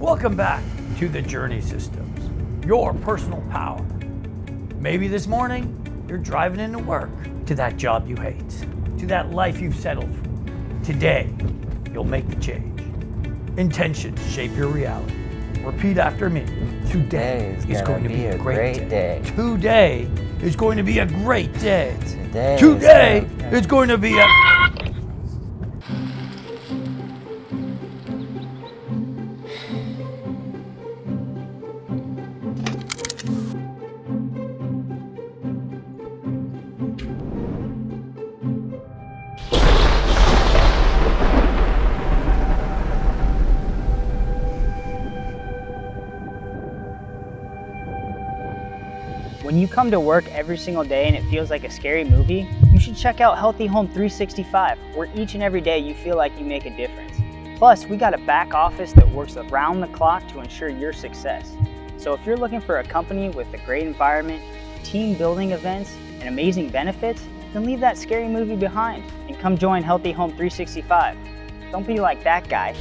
Welcome back to the Journey Systems, your personal power. Maybe this morning you're driving into work to that job you hate, to that life you've settled for. Today, you'll make the change. Intentions shape your reality. Repeat after me. Today Today is, going to be a great, great day. day. Today is going to be a great day. Today Today gonna- is going to be a When you come to work every single day and it feels like a scary movie, you should check out Healthy Home 365, where each and every day you feel like you make a difference. Plus, we got a back office that works around the clock to ensure your success. So if you're looking for a company with a great environment, team building events, and amazing benefits, then leave that scary movie behind and come join Healthy Home 365. Don't be like that guy.